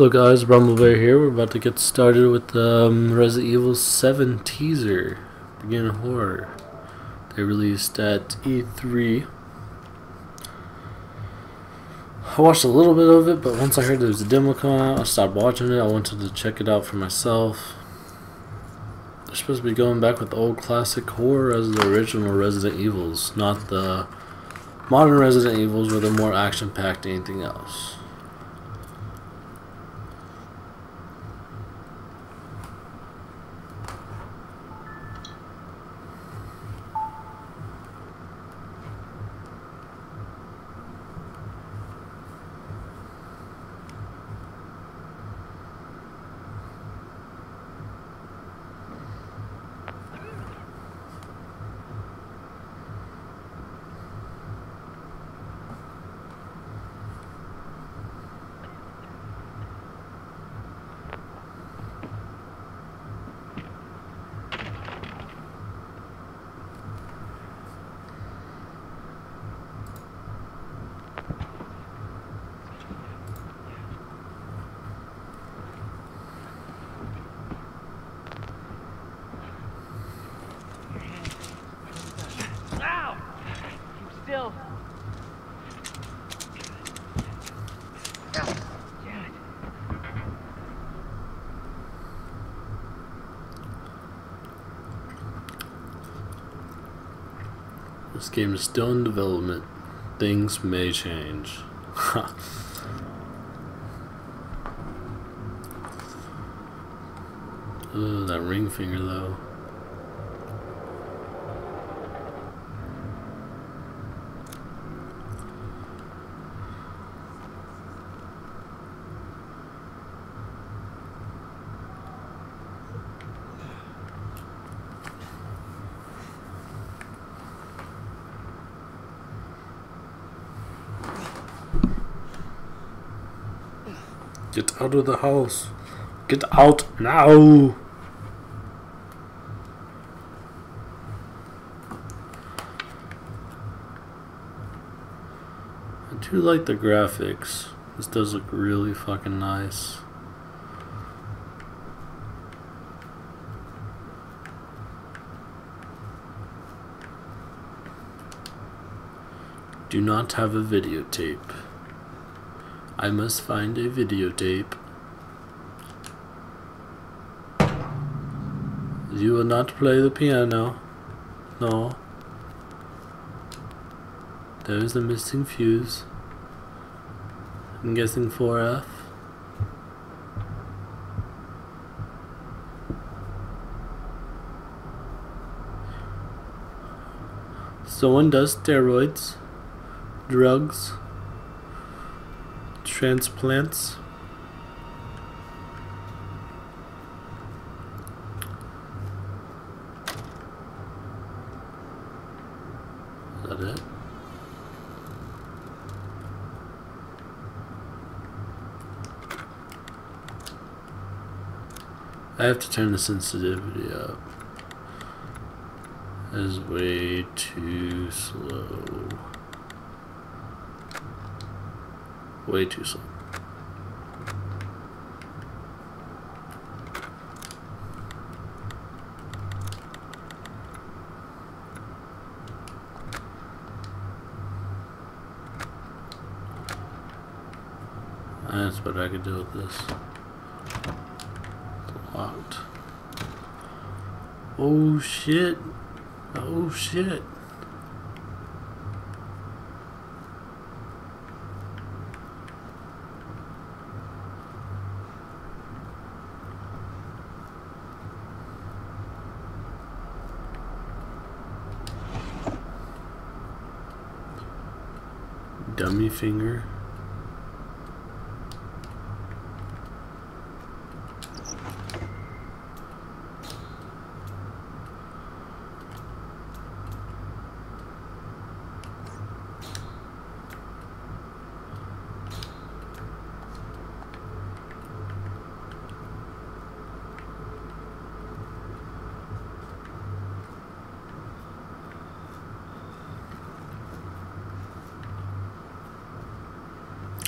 Hello guys, Rumblebear here. We're about to get started with the um, Resident Evil 7 teaser, Beginning Hour. They released at E3. I watched a little bit of it, but once I heard there was a demo coming out, I stopped watching it. I wanted to check it out for myself. They're supposed to be going back with old classic horror as the original Resident Evils, not the modern Resident Evils where they're more action-packed anything else. Ow! Keep still. Damn it. This game is still in development. Things may change. Ugh, that ring finger though. Get out of the house. Get out now. I do like the graphics. This does look really fucking nice. Do not have a videotape. I must find a videotape. You will not play the piano. No. There's the missing fuse. I'm guessing 4F. Someone does steroids, drugs, transplants. Is that it? I have to turn the sensitivity up. That is way too slow. Way too slow. That's what I could do with this. It's locked. Oh shit. Oh shit. Finger.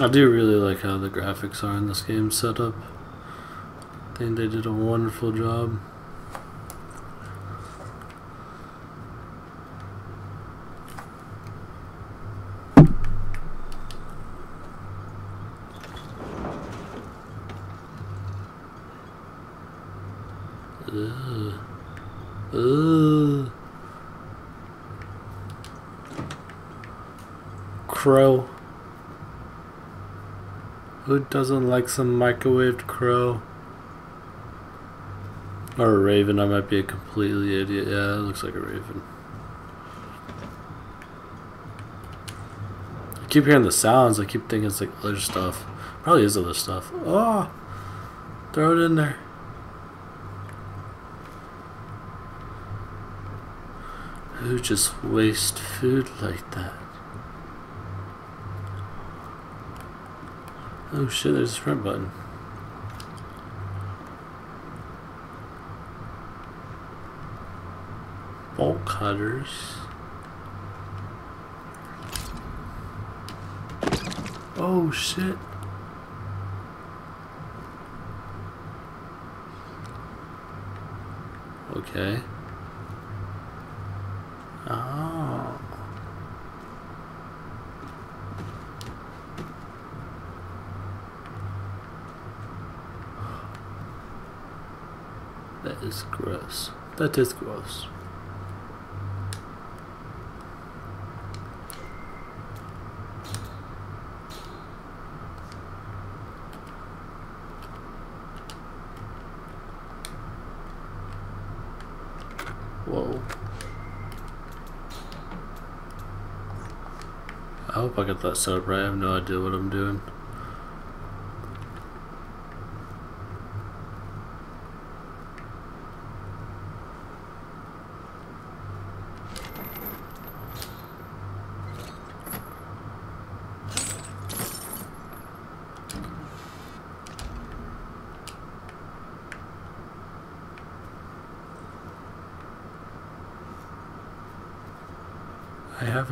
I do really like how the graphics are in this game set up. I think they did a wonderful job. Ugh. Ugh. Crow. Who doesn't like some microwaved crow? Or a raven, I might be a completely idiot. Yeah, it looks like a raven. I keep hearing the sounds, I keep thinking it's like other stuff. Probably is other stuff. Oh! Throw it in there. Who just waste food like that? Oh shit, there's a sprint button. Bolt cutters. Oh shit. Okay. Oh. That is gross. That is gross. Whoa. I hope I get that set up right. I have no idea what I'm doing.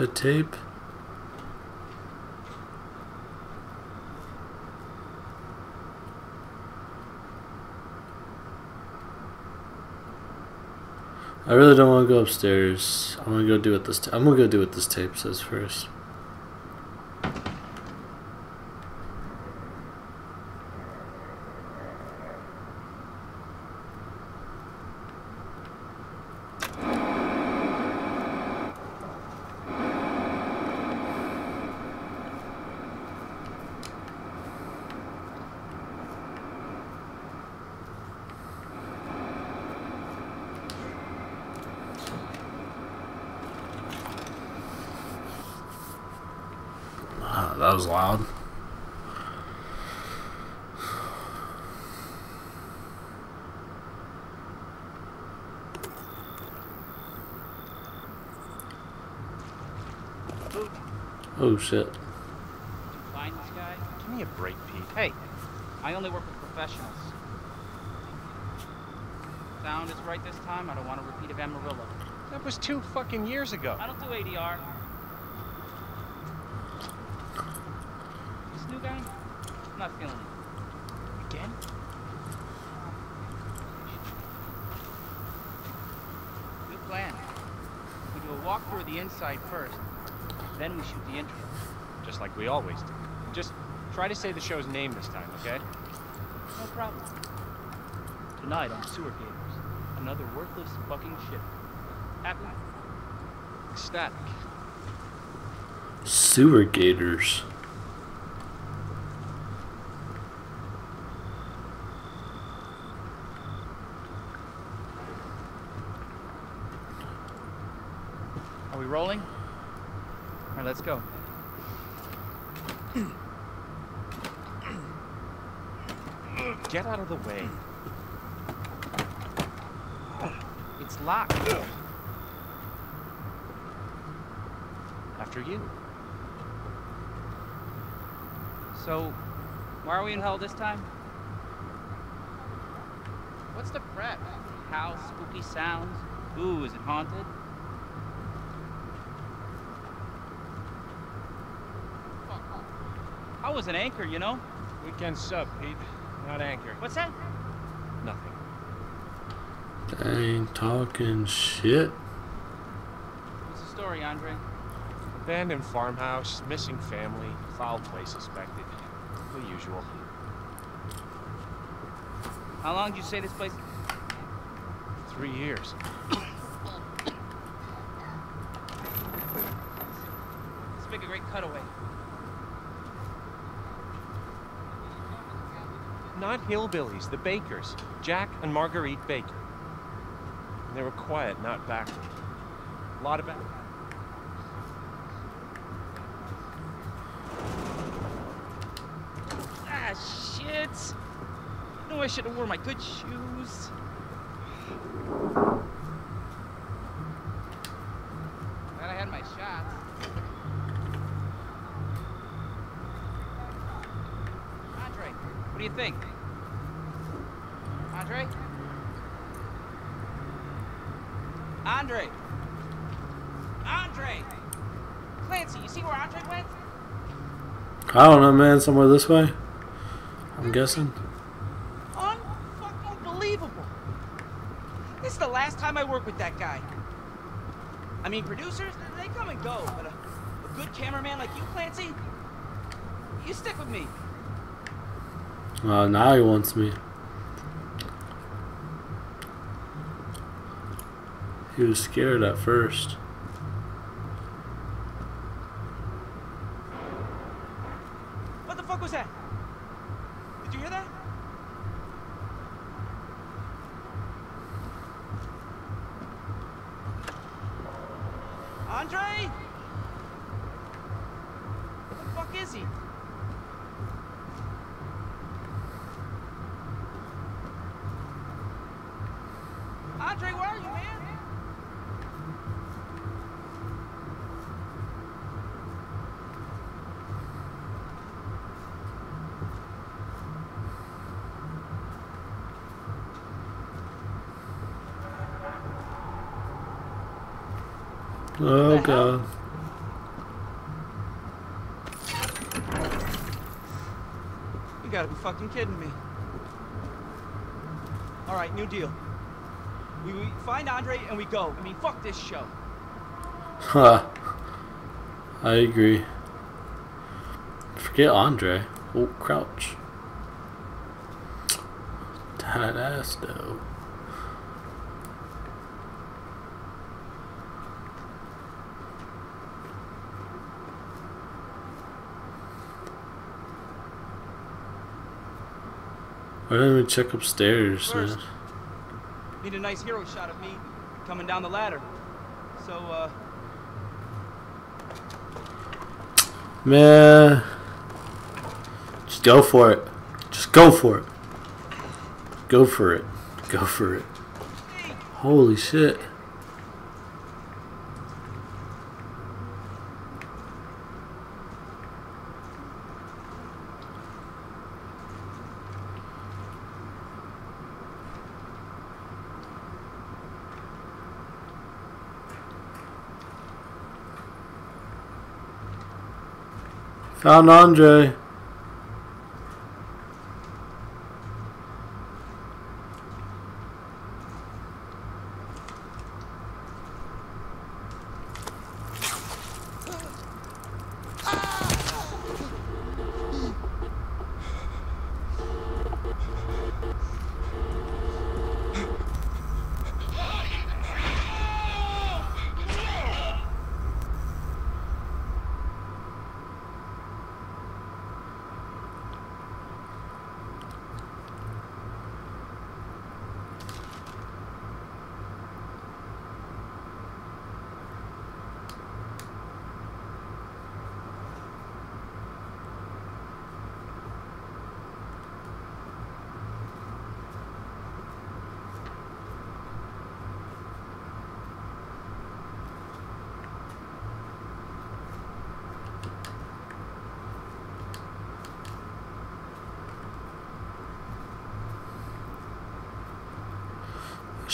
I tape. I really don't want to go upstairs. I'm gonna go do what this. Ta- I'm gonna go do what this tape says first. That was loud. Oh shit. Find this guy? Give me a break, Pete. Hey, I only work with professionals. Sound is right this time. I don't want a repeat of Amarillo. That was two fucking years ago. I don't do ADR. This new guy? I'm not feeling it. Again? New plan. We do a walk through the inside first, then we shoot the intro. Just like we always do. Just try to say the show's name this time, okay? No problem. Tonight on Sewer Gators, another worthless fucking ship. Happy? Ecstatic. Sewer gators. Rolling? All right, let's go. Get out of the way. It's locked. After you. So, why are we in hell this time? What's the prep? How spooky sounds? Ooh, is it haunted? How I was an anchor, you know? Weekend sub, Pete. Not anchor. What's that? Nothing. Dang, talking shit. What's the story, Andre? Abandoned farmhouse, missing family, foul play suspected. The usual. How long did you say this place? Three years. Let's make a great cutaway. Not hillbillies, the Bakers. Jack and Marguerite Baker. And they were quiet, not backward. A lot of back. Ah, shit! You know I should have worn my good shoes. Glad I had my shots. Andre, what do you think? Andre? Andre! Andre! Clancy, you see where Andre went? I don't know, man. Somewhere this way. I'm guessing. Unfucking-believable. This is the last time I work with that guy. I mean, producers, they come and go, but a, a good cameraman like you, Clancy, you stick with me. Uh, now he wants me. He was scared at first. What the fuck was that? Did you hear that? Andre? What the fuck is he? Andre, where are you, man? Oh god. You gotta be fucking kidding me. All right, new deal. We, we find Andre and we go. I mean, fuck this show. Huh. I agree. Forget Andre. Oh, crouch. Tight ass though. Why didn't we check upstairs, man? First. Need a nice hero shot of me coming down the ladder. So, uh, Man. Just go for it. Just go for it. Go for it. Go for it. Holy shit. Found Andre.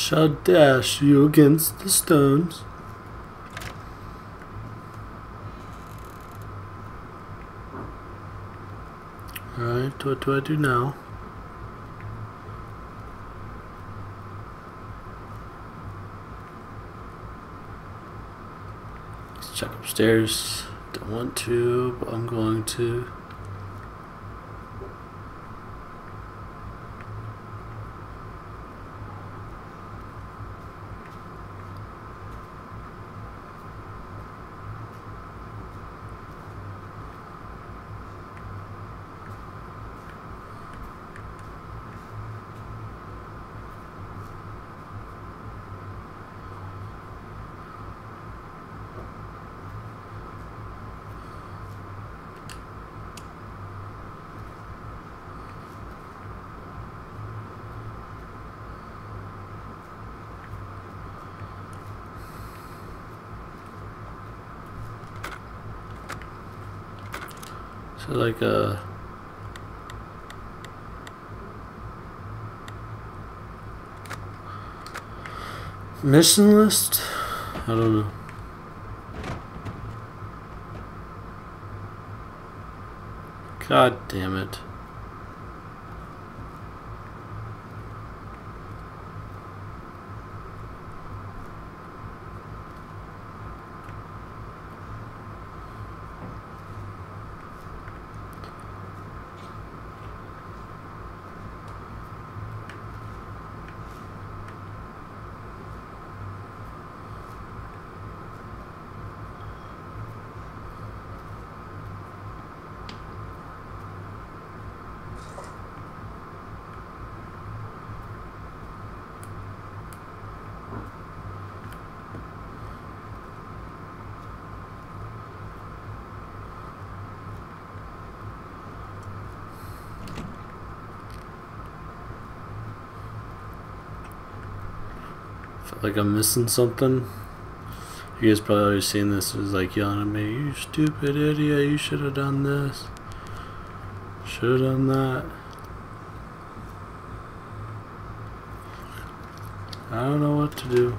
Shall dash you against the stones. Alright, what do I do now? Let's check upstairs. Don't want to, but I'm going to. So like a mission list? I don't know. God damn it. Feel like I'm missing something. You guys probably already seen this. Is like yelling at me, "You stupid idiot! You should have done this. Should have done that." I don't know what to do.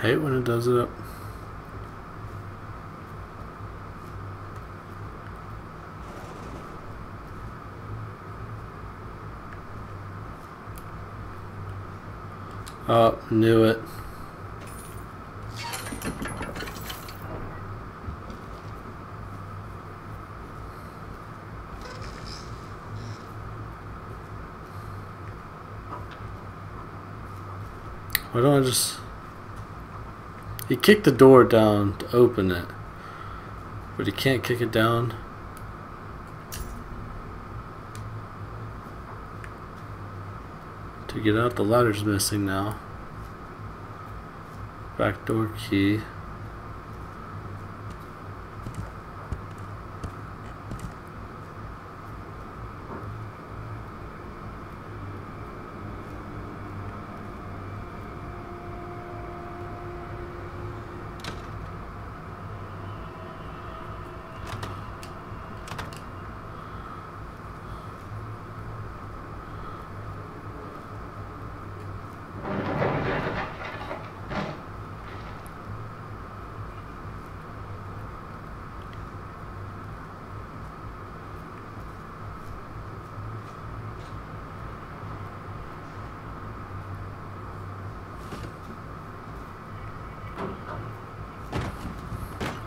I hate when it does it. up. Oh, knew it. Why don't I just... He kicked the door down to open it. But he can't kick it down. To get out, the ladder's missing now. Back door key.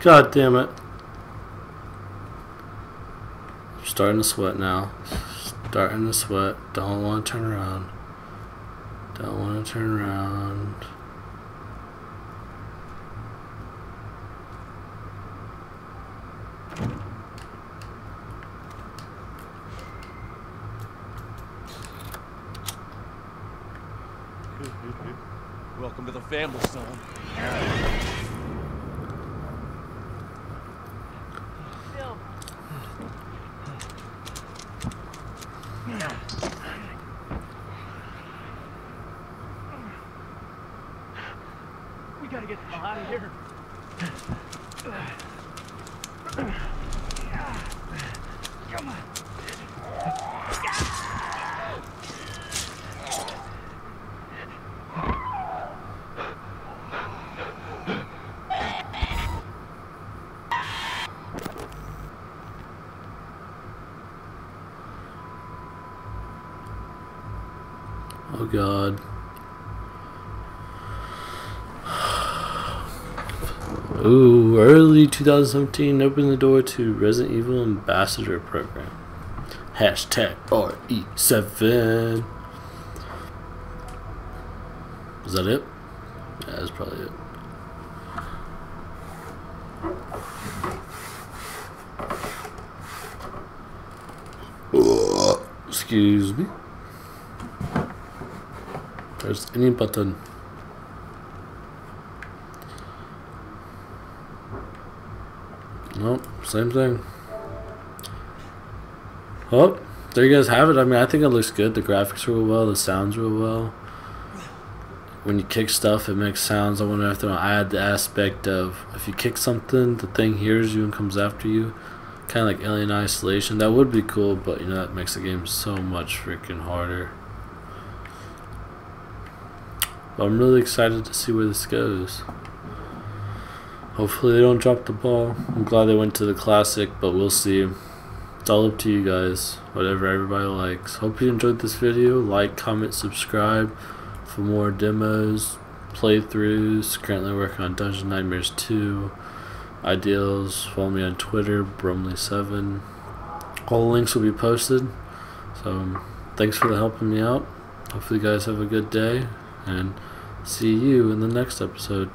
God damn it. I'm starting to sweat now. Starting to sweat. Don't want to turn around. Don't want to turn around. Welcome to the family, Oh god. Ooh, early 2017 opened the door to Resident Evil Ambassador Program. Hashtag RE7. Is that it? Yeah, that's probably it. Excuse me. There's any button. Same thing. Oh, there you guys have it. I mean, I think it looks good. The graphics real well, the sounds real well. When you kick stuff, it makes sounds. I wonder if they'll add the aspect of if you kick something, the thing hears you and comes after you. Kind of like Alien Isolation. That would be cool, but you know, that makes the game so much freaking harder. But I'm really excited to see where this goes. Hopefully they don't drop the ball. I'm glad they went to the classic, but we'll see. It's all up to you guys. Whatever everybody likes. Hope you enjoyed this video. Like, comment, subscribe for more demos, playthroughs. Currently working on Dungeon Nightmares 2. Ideals. Follow me on Twitter, Brumley7. All links will be posted. So thanks for helping me out. Hopefully you guys have a good day and see you in the next episode.